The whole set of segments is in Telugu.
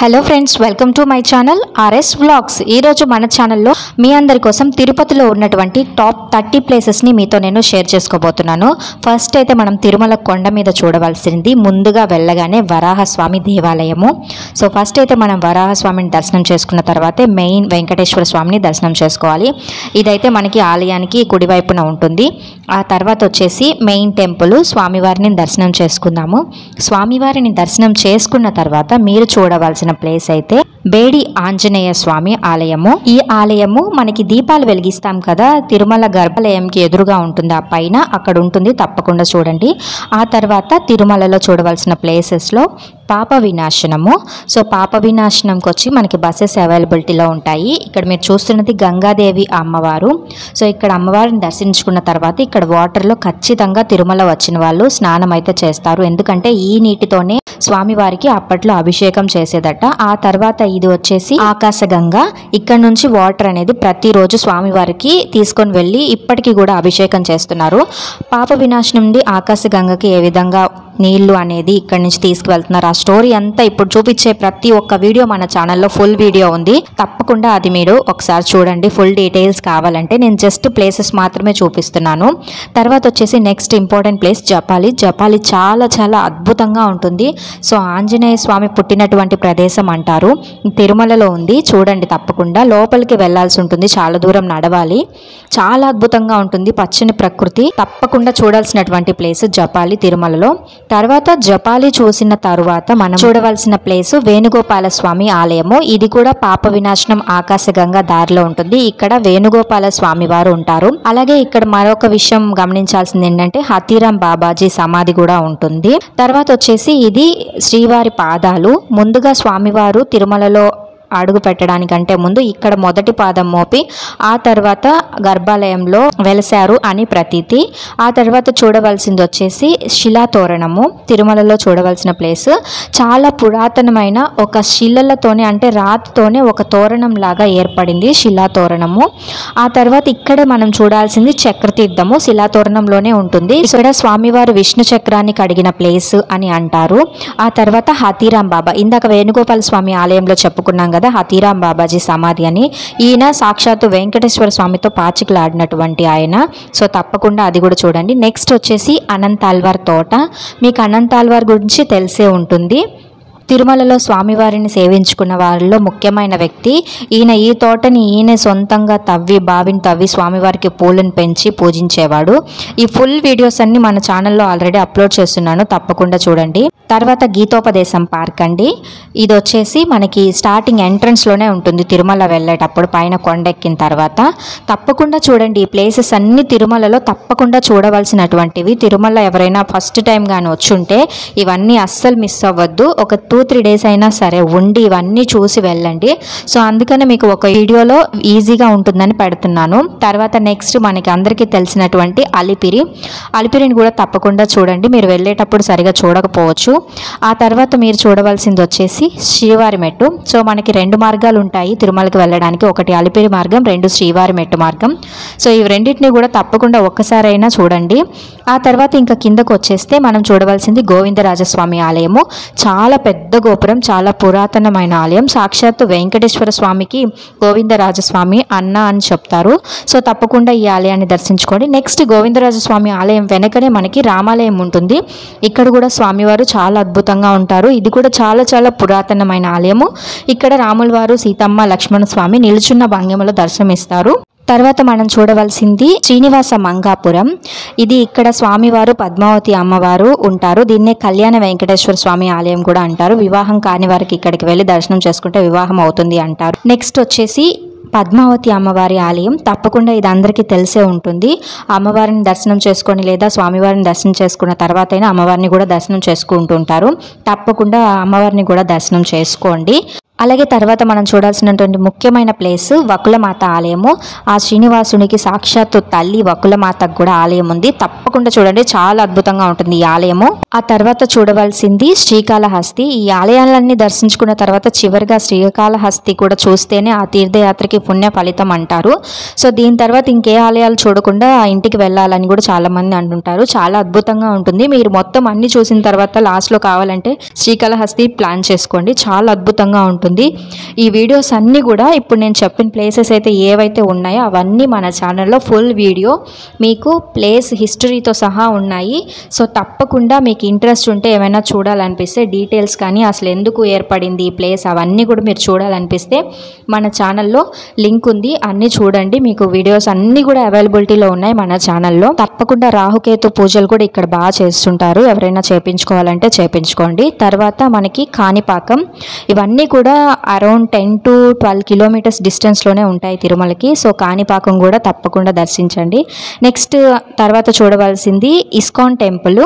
Hello friends welcome to my channel RS vlogs ఈరోజు మన ఛానల్లో మీ అందరి కోసం తిరుపతిలో ఉన్నటువంటి టాప్ థర్టీ ప్లేసెస్ని మీతో నేను షేర్ చేసుకోబోతున్నాను. ఫస్ట్ అయితే మనం తిరుమల కొండ మీద చూడవలసింది ముందుగా వెళ్ళగానే వరాహస్వామి దేవాలయము. సో ఫస్ట్ అయితే మనం వరాహస్వామిని దర్శనం చేసుకున్న తర్వాతే మెయిన్ వెంకటేశ్వర స్వామిని దర్శనం చేసుకోవాలి. ఇదైతే మనకి ఆలయానికి కుడివైపున ఉంటుంది. ఆ తర్వాత వచ్చేసి మెయిన్ టెంపుల్ స్వామివారిని దర్శనం చేసుకుందాము. స్వామివారిని దర్శనం చేసుకున్న తర్వాత మీరు చూడవలసిన ప్లేస్ అయితే బేడి ఆంజనేయ స్వామి ఆలయము. ఈ ఆలయము మనకి దీపాలు వెలిగిస్తాం కదా తిరుమల గర్భాలయంకి ఎదురుగా ఉంటుంది. ఆ పైన అక్కడ ఉంటుంది తప్పకుండా చూడండి. ఆ తర్వాత తిరుమలలో చూడవలసిన ప్లేసెస్లో పాప వినాశనము. సో పాప వినాశనంకి వచ్చి మనకి బస్సెస్ అవైలబిలిటీలో ఉంటాయి. ఇక్కడ మీరు చూస్తున్నది గంగాదేవి అమ్మవారు. సో ఇక్కడ అమ్మవారిని దర్శించుకున్న తర్వాత ఇక్కడ వాటర్లో ఖచ్చితంగా తిరుమల వచ్చిన వాళ్ళు స్నానం అయితే చేస్తారు. ఎందుకంటే ఈ నీటితోనే స్వామివారికి అప్పట్లో అభిషేకం చేసేదట. ఆ తర్వాత ఇది వచ్చేసి ఆకాశగంగా. ఇక్కడ నుంచి వాటర్ అనేది ప్రతిరోజు స్వామివారికి తీసుకొని వెళ్ళి ఇప్పటికీ కూడా అభిషేకం చేస్తున్నారు. పాప వినాశనం నుండి ఆకాశగంగకి ఏ విధంగా నీళ్ళు అనేది ఇక్కడ నుంచి తీసుకువెళ్తున్నారు. ఆ స్టోరీ అంతా ఇప్పుడు చూపించే ప్రతి ఒక్క వీడియో మన ఛానల్లో ఫుల్ వీడియో ఉంది. తప్పకుండా అది మీరు ఒకసారి చూడండి. ఫుల్ డీటెయిల్స్ కావాలంటే నేను జస్ట్ ప్లేసెస్ మాత్రమే చూపిస్తున్నాను. తర్వాత వచ్చేసి next important place Japali. Japali చాలా చాలా అద్భుతంగా ఉంటుంది. సో ఆంజనేయ స్వామి పుట్టినటువంటి ప్రదేశం అంటారు. తిరుమలలో ఉంది. చూడండి తప్పకుండా. లోపలికి వెళ్ళాల్సి ఉంటుంది. చాలా దూరం నడవాలి. చాలా అద్భుతంగా ఉంటుంది. పచ్చని ప్రకృతి. తప్పకుండా చూడాల్సినటువంటి ప్లేస్ జపాలి తిరుమలలో. తర్వాత జపాలి చూసిన తరువాత మనం చూడవలసిన ప్లేస్ వేణుగోపాల స్వామి ఆలయము. ఇది కూడా పాప వినాశనం ఆకాశగంగా దారిలో ఉంటుంది. ఇక్కడ వేణుగోపాల స్వామి వారు ఉంటారు. అలాగే ఇక్కడ మరొక విషయం గమనించాల్సింది ఏంటంటే హతీరాం బాబాజీ సమాధి కూడా ఉంటుంది. తర్వాత వచ్చేసి ఇది శ్రీవారి పాదాలు. ముందుగా స్వామివారు తిరుమలలో అడుగు పెట్టడానికంటే ముందు ఇక్కడ మొదటి పాదం మోపి ఆ తర్వాత గర్భాలయంలో వెలసారు అని ప్రతీతి. ఆ తర్వాత చూడవలసింది వచ్చేసి శిలాతోరణము తిరుమలలో చూడవలసిన ప్లేస్ చాలా పురాతనమైన ఒక శిలలతోనే అంటే రాతితోనే ఒక తోరణం లాగా ఏర్పడింది శిలాతోరణము ఆ తర్వాత ఇక్కడే మనం చూడాల్సింది చక్రతీర్థము శిలాతోరణంలోనే ఉంటుంది. ఇక్కడ స్వామివారు విష్ణు చక్రాన్ని కడిగిన ప్లేస్ అని అంటారు. ఆ తర్వాత హతీరాం బాబా ఇందాక వేణుగోపాల స్వామి ఆలయంలో చెప్పుకున్నాం కదా హతీరాం బాబాజీ సమాధి అని. ఈయన సాక్షాత్తు వెంకటేశ్వర స్వామితో పాచికలాడినటువంటి ఆయన. సో తప్పకుండా అది కూడా చూడండి. నెక్స్ట్ వచ్చేసి అనంతాల్వార్ తోట. మీకు అనంతాల్వార్ గురించి తెలిసే ఉంటుంది. తిరుమలలో స్వామివారిని సేవించుకున్న వారిలో ముఖ్యమైన వ్యక్తి. ఈయన ఈ తోటని ఈయన సొంతంగా తవ్వి బావిని తవ్వి స్వామివారికి పూలను పెంచి పూజించేవాడు. ఈ ఫుల్ వీడియోస్ అన్ని మన ఛానల్లో ఆల్రెడీ అప్లోడ్ చేస్తున్నాను. తప్పకుండా చూడండి. తర్వాత గీతోపదేశం పార్క్ అండి. ఇది వచ్చేసి మనకి స్టార్టింగ్ ఎంట్రన్స్లోనే ఉంటుంది తిరుమల వెళ్ళేటప్పుడు పైన కొండెక్కిన తర్వాత. తప్పకుండా చూడండి ఈ ప్లేసెస్ అన్ని తిరుమలలో తప్పకుండా చూడవలసినటువంటివి. తిరుమల ఎవరైనా ఫస్ట్ టైం కానీ వచ్చుంటే ఇవన్నీ అస్సలు మిస్ అవ్వద్దు. ఒక టూ టూ త్రీ డేస్ అయినా సరే ఉండి ఇవన్నీ చూసి వెళ్ళండి. సో అందుకనే మీకు ఒక వీడియోలో ఈజీగా ఉంటుందని పెడుతున్నాను. తర్వాత నెక్స్ట్ మనకి అందరికీ తెలిసినటువంటి అలిపిరి. అలిపిరిని కూడా తప్పకుండా చూడండి. మీరు వెళ్ళేటప్పుడు సరిగా చూడకపోవచ్చు. ఆ తర్వాత మీరు చూడవలసింది వచ్చేసి శ్రీవారి మెట్టు. సో మనకి రెండు మార్గాలు ఉంటాయి తిరుమలకి వెళ్ళడానికి. ఒకటి అలిపిరి మార్గం రెండు శ్రీవారి మెట్టు మార్గం. సో ఈ రెండింటిని కూడా తప్పకుండా ఒక్కసారైనా చూడండి. ఆ తర్వాత ఇంకా కిందకు వచ్చేస్తే మనం చూడవలసింది గోవిందరాజస్వామి ఆలయము. చాలా పెద్ద గోపురం చాలా పురాతనమైన ఆలయం. సాక్షాత్తు వెంకటేశ్వర స్వామికి గోవిందరాజస్వామి అన్న అని చెప్తారు. సో తప్పకుండా ఈ ఆలయాన్ని దర్శించుకోండి. నెక్స్ట్ గోవిందరాజస్వామి ఆలయం వెనకనే మనకి రామాలయం ఉంటుంది. ఇక్కడ కూడా స్వామివారు చాలా అద్భుతంగా ఉంటారు. ఇది కూడా చాలా చాలా పురాతనమైన ఆలయము. ఇక్కడ రాముల వారు సీతమ్మ లక్ష్మణ స్వామి నిలుచున్న భంగిమలో దర్శనమిస్తారు. తర్వాత మనం చూడవలసింది శ్రీనివాస మంగాపురం. ఇది ఇక్కడ స్వామివారు పద్మావతి అమ్మవారు ఉంటారు. దీన్నే కళ్యాణ వెంకటేశ్వర స్వామి ఆలయం కూడా అంటారు. వివాహం కాని వారికి ఇక్కడికి వెళ్ళి దర్శనం చేసుకుంటే వివాహం అవుతుంది అంటారు. నెక్స్ట్ వచ్చేసి పద్మావతి అమ్మవారి ఆలయం. తప్పకుండా ఇది అందరికీ తెలిసే ఉంటుంది. అమ్మవారిని దర్శనం చేసుకొని లేదా స్వామివారిని దర్శనం చేసుకున్న తర్వాత అయినా అమ్మవారిని కూడా దర్శనం చేసుకుంటుంటారు తప్పకుండా అమ్మవారిని కూడా దర్శనం చేసుకోండి. అలాగే తర్వాత మనం చూడాల్సినటువంటి ముఖ్యమైన ప్లేస్ వకులమాత ఆలయము. ఆ శ్రీనివాసునికి సాక్షాత్తు తల్లి వకులమాతకు కూడా ఆలయం ఉంది. తప్పకుండా చూడండి చాలా అద్భుతంగా ఉంటుంది ఈ ఆలయము. ఆ తర్వాత చూడవలసింది శ్రీకాళహస్తి. ఈ ఆలయాలన్నీ దర్శించుకున్న తర్వాత చివరిగా శ్రీకాళహస్తి కూడా చూస్తేనే ఆ తీర్థయాత్రకి పుణ్య ఫలితం అంటారు. సో దీని తర్వాత ఇంకే ఆలయాలు చూడకుండా ఆ ఇంటికి వెళ్ళాలని కూడా చాలా మంది అంటుంటారు. చాలా అద్భుతంగా ఉంటుంది. మీరు మొత్తం అన్ని చూసిన తర్వాత లాస్ట్లో కావాలంటే శ్రీకాళహస్తి ప్లాన్ చేసుకోండి. చాలా అద్భుతంగా ఉంటుంది. ఈ వీడియోస్ అన్నీ కూడా ఇప్పుడు నేను చెప్పిన ప్లేసెస్ అయితే ఏవైతే ఉన్నాయో అవన్నీ మన ఛానల్లో ఫుల్ వీడియో మీకు ప్లేస్ హిస్టరీతో సహా ఉన్నాయి. సో తప్పకుండా మీకు ఇంట్రెస్ట్ ఉంటే ఏమైనా చూడాలనిపిస్తే డీటెయిల్స్ కానీ అసలు ఎందుకు ఏర్పడింది ఈ ప్లేస్ అవన్నీ కూడా మీరు చూడాలనిపిస్తే మన ఛానల్లో లింక్ ఉంది. అన్నీ చూడండి. మీకు వీడియోస్ అన్నీ కూడా అవైలబిలిటీలో ఉన్నాయి మన ఛానల్లో తప్పకుండా రాహుకేతు పూజలు కూడా ఇక్కడ బాగా చేస్తుంటారు. ఎవరైనా చేపించుకోవాలంటే చేపించుకోండి. తర్వాత మనకి కాణిపాకం. ఇవన్నీ కూడా around ten to twelve kilometres డిస్టెన్స్లోనే ఉంటాయి తిరుమలకి. సో కాణిపాకం కూడా తప్పకుండా దర్శించండి. నెక్స్ట్ తర్వాత చూడవలసింది ISKCON temple.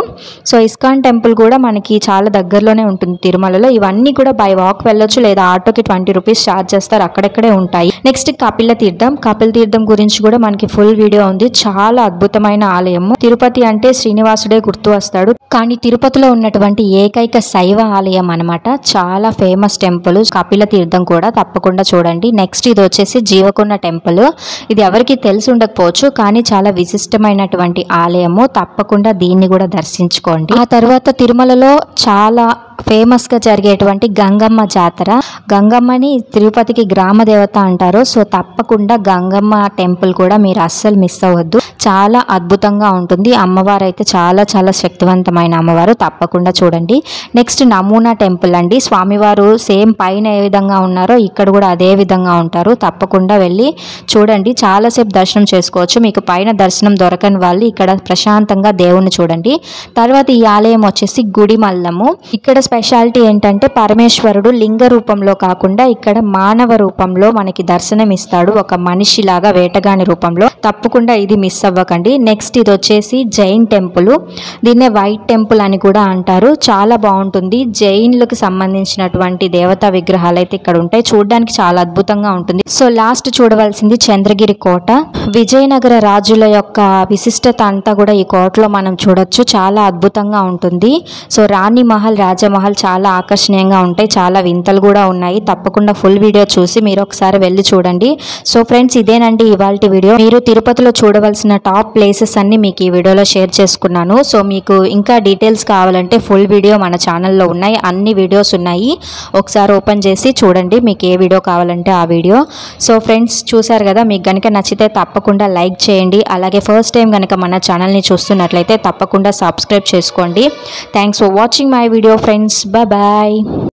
So ISKCON temple కూడా మనకి చాలా దగ్గరలోనే ఉంటుంది తిరుమలలో. ఇవన్నీ కూడా బై వాక్ వెళ్ళొచ్చు లేదా ఆటోకి ట్వంటీ రూపీస్ ఛార్జ్ చేస్తారు. అక్కడక్కడే ఉంటాయి. నెక్స్ట్ కపిల తీర్థం. కపిల తీర్థం గురించి కూడా మనకి ఫుల్ వీడియో ఉంది. చాలా అద్భుతమైన ఆలయము. తిరుపతి అంటే శ్రీనివాసుడే గుర్తు వస్తాడు. కానీ తిరుపతిలో ఉన్నటువంటి ఏకైక శైవ ఆలయం అనమాట చాలా ఫేమస్ టెంపుల్ కపిల తీర్థం కూడా తప్పకుండా చూడండి. నెక్స్ట్ ఇది వచ్చేసి జీవకొండ టెంపుల్. ఇది ఎవరికి తెలిసి ఉండకపోవచ్చు కానీ చాలా విశిష్టమైనటువంటి ఆలయము. తప్పకుండా దీన్ని కూడా దర్శించుకోండి. ఆ తర్వాత తిరుమలలో చాలా ఫేమస్గా జరిగేటువంటి గంగమ్మ జాతర. గంగమ్మని తిరుపతికి గ్రామ దేవత అంటారు. సో తప్పకుండా గంగమ్మ టెంపుల్ కూడా మీరు అస్సలు మిస్ అవ్వద్దు. చాలా అద్భుతంగా ఉంటుంది. అమ్మవారు అయితే చాలా చాలా శక్తివంతమైన అమ్మవారు. తప్పకుండా చూడండి. నెక్స్ట్ నమూనా టెంపుల్ అండి. స్వామివారు సేమ్ పైన ఏ విధంగా ఉన్నారో ఇక్కడ కూడా అదే విధంగా ఉంటారు. తప్పకుండా వెళ్ళి చూడండి. చాలాసేపు దర్శనం చేసుకోవచ్చు. మీకు పైన దర్శనం దొరకని వాళ్ళు ఇక్కడ ప్రశాంతంగా దేవుణ్ణి చూడండి. తర్వాత ఈ ఆలయం వచ్చేసి గుడి మల్లము ఇక్కడ స్పెషాలిటీ ఏంటంటే పరమేశ్వరుడు లింగ రూపంలో కాకుండా ఇక్కడ మానవ రూపంలో మనకి దర్శనం ఇస్తాడు ఒక మనిషిలాగా వేటగాని రూపంలో. తప్పకుండా ఇది మిస్ అవ్వకండి. నెక్స్ట్ ఇది వచ్చేసి జైన్ టెంపుల్. దీన్నే వైట్ టెంపుల్ అని కూడా అంటారు. చాలా బాగుంటుంది. జైన్లకు సంబంధించినటువంటి దేవతా విగ్రహాలు అయితే ఇక్కడ ఉంటాయి. చూడడానికి చాలా అద్భుతంగా ఉంటుంది. సో లాస్ట్ చూడవలసింది చంద్రగిరి కోట. విజయనగర రాజుల యొక్క విశిష్టత అంతా కూడా ఈ కోటలో మనం చూడొచ్చు. చాలా అద్భుతంగా ఉంటుంది. సో రాణి మహల్ రాజ మహల్ చాలా ఆకర్షణీయంగా ఉంటాయి చాలా వింతలు కూడా ఉన్నాయి. తప్పకుండా ఫుల్ వీడియో చూసి మీరు ఒకసారి వెళ్ళి చూడండి. సో ఫ్రెండ్స్ ఇదేనండి ఇవాళ వీడియో మీరు తిరుపతిలో చూడవలసిన టాప్ ప్లేసెస్ అన్ని మీకు ఈ వీడియోలో షేర్ చేసుకున్నాను. సో మీకు ఇంకా డీటెయిల్స్ కావాలంటే ఫుల్ వీడియో మన ఛానల్లో ఉన్నాయి. అన్ని వీడియోస్ ఉన్నాయి. ఒకసారి ఓపెన్ చేసి చూడండి మీకు ఏ వీడియో కావాలంటే ఆ వీడియో సో ఫ్రెండ్స్ చూసారు కదా మీకు కనుక నచ్చితే తప్పకుండా లైక్ చేయండి. అలాగే ఫస్ట్ టైం కనుక మన ఛానల్ని చూస్తున్నట్లయితే తప్పకుండా సబ్స్క్రైబ్ చేసుకోండి. Thanks for watching my video friends friends. Bye-bye.